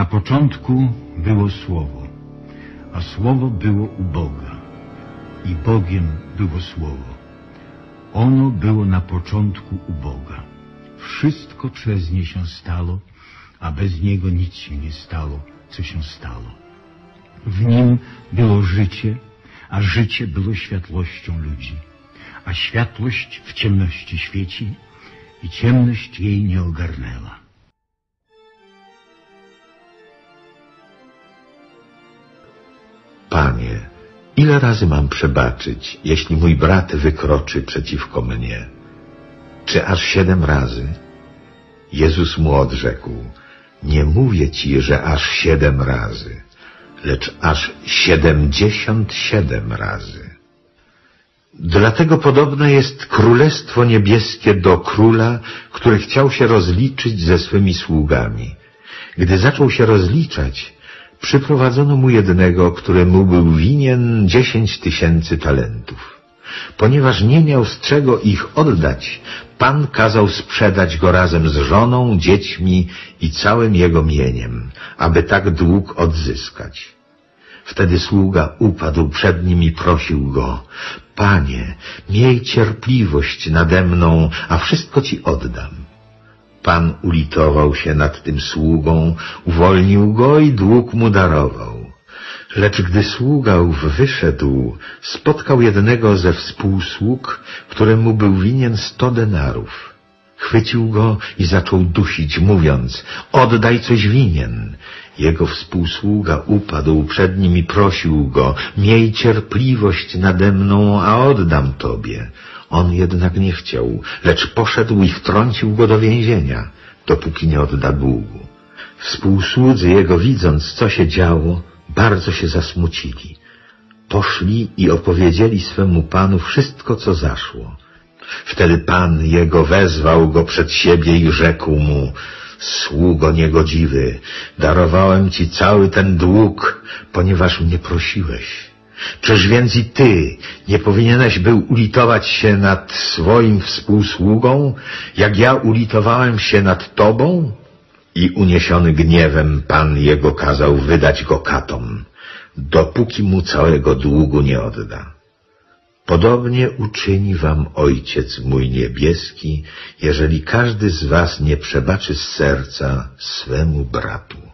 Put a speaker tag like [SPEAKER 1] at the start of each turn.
[SPEAKER 1] Na początku było Słowo, a Słowo było u Boga i Bogiem było Słowo. Ono było na początku u Boga. Wszystko przez nie się stało, a bez Niego nic się nie stało, co się stało. W Nim było życie, a życie było światłością ludzi, a światłość w ciemności świeci i ciemność jej nie ogarnęła.
[SPEAKER 2] Ile razy mam przebaczyć, jeśli mój brat wykroczy przeciwko mnie? Czy aż siedem razy? Jezus mu odrzekł, nie mówię ci, że aż siedem razy, lecz aż siedemdziesiąt siedem razy. Dlatego podobne jest Królestwo Niebieskie do króla, który chciał się rozliczyć ze swymi sługami. Gdy zaczął się rozliczać, przyprowadzono mu jednego, któremu był winien dziesięć tysięcy talentów. Ponieważ nie miał z czego ich oddać, Pan kazał sprzedać go razem z żoną, dziećmi i całym jego mieniem, aby tak dług odzyskać. Wtedy sługa upadł przed nim i prosił go, Panie, miej cierpliwość nade mną, a wszystko ci oddam. Pan ulitował się nad tym sługą, uwolnił go i dług mu darował. Lecz gdy sługa ów wyszedł, spotkał jednego ze współsług, któremu był winien sto denarów. Chwycił go i zaczął dusić, mówiąc, oddaj coś winien. Jego współsługa upadł przed nim i prosił go, miej cierpliwość nade mną, a oddam tobie. On jednak nie chciał, lecz poszedł i wtrącił go do więzienia, dopóki nie odda długu. Współsłudzy jego widząc, co się działo, bardzo się zasmucili. Poszli i opowiedzieli swemu panu wszystko, co zaszło. Wtedy pan jego wezwał go przed siebie i rzekł mu, sługo niegodziwy, darowałem ci cały ten dług, ponieważ mnie prosiłeś. Czyż więc i ty nie powinieneś był ulitować się nad swoim współsługą, jak ja ulitowałem się nad tobą? I uniesiony gniewem Pan jego kazał wydać go katom, dopóki mu całego długu nie odda. Podobnie uczyni wam Ojciec mój niebieski, jeżeli każdy z was nie przebaczy z serca swemu bratu.